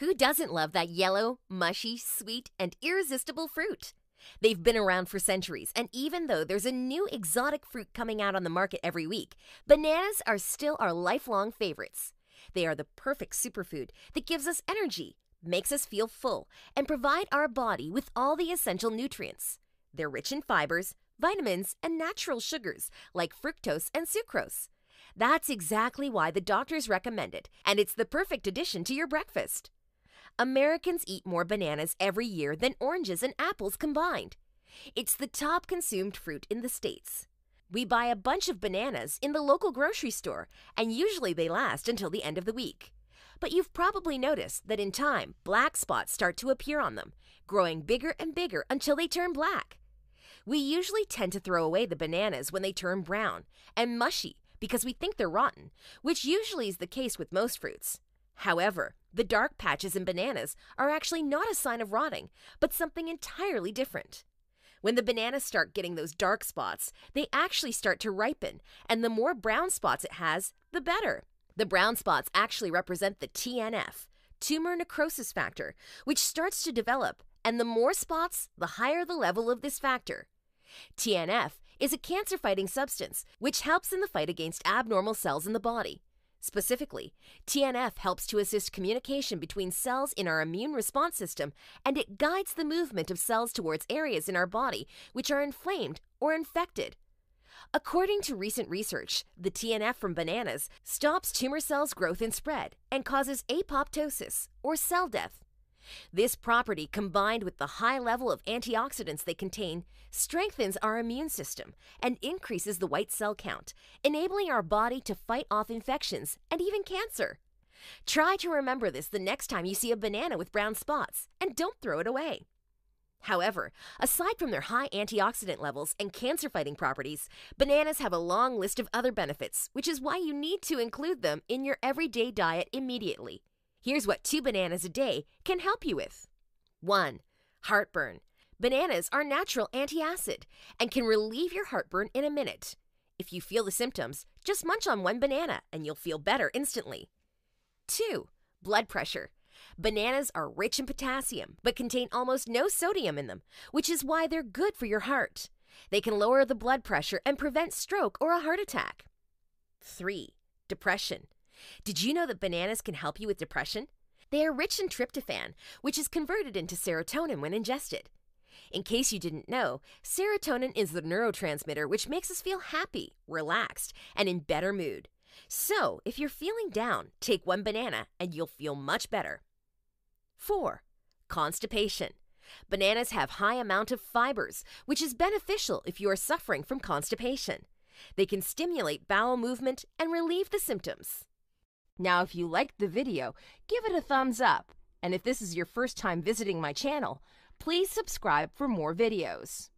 Who doesn't love that yellow, mushy, sweet, and irresistible fruit? They've been around for centuries, and even though there's a new exotic fruit coming out on the market every week, bananas are still our lifelong favorites. They are the perfect superfood that gives us energy, makes us feel full, and provide our body with all the essential nutrients. They're rich in fibers, vitamins, and natural sugars like fructose and sucrose. That's exactly why the doctors recommend it, and it's the perfect addition to your breakfast. Americans eat more bananas every year than oranges and apples combined. It's the top consumed fruit in the States. We buy a bunch of bananas in the local grocery store, and usually they last until the end of the week. But you've probably noticed that in time, black spots start to appear on them, growing bigger and bigger until they turn black. We usually tend to throw away the bananas when they turn brown and mushy because we think they're rotten, which usually is the case with most fruits. However, the dark patches in bananas are actually not a sign of rotting, but something entirely different. When the bananas start getting those dark spots, they actually start to ripen, and the more brown spots it has, the better. The brown spots actually represent the TNF, tumor necrosis factor, which starts to develop, and the more spots, the higher the level of this factor. TNF is a cancer fighting substance which helps in the fight against abnormal cells in the body. Specifically, TNF helps to assist communication between cells in our immune response system and it guides the movement of cells towards areas in our body which are inflamed or infected. According to recent research, the TNF from bananas stops tumor cells' growth and spread and causes apoptosis or cell death. This property, combined with the high level of antioxidants they contain, strengthens our immune system and increases the white cell count, enabling our body to fight off infections and even cancer. Try to remember this the next time you see a banana with brown spots, and don't throw it away. However, aside from their high antioxidant levels and cancer fighting properties, bananas have a long list of other benefits, which is why you need to include them in your everyday diet immediately. Here's what two bananas a day can help you with 1. Heartburn. Bananas are natural antacid and can relieve your heartburn in a minute. If you feel the symptoms, just munch on one banana and you'll feel better instantly. 2. Blood pressure. Bananas are rich in potassium but contain almost no sodium in them, which is why they're good for your heart. They can lower the blood pressure and prevent stroke or a heart attack. 3. Depression. Did you know that bananas can help you with depression? They are rich in tryptophan, which is converted into serotonin when ingested. In case you didn't know, serotonin is the neurotransmitter which makes us feel happy, relaxed, and in better mood. So, if you're feeling down, take one banana and you'll feel much better. 4. Constipation. Bananas have high amount of fibers, which is beneficial if you are suffering from constipation. They can stimulate bowel movement and relieve the symptoms. Now, if you liked the video, give it a thumbs up. And if this is your first time visiting my channel, please subscribe for more videos.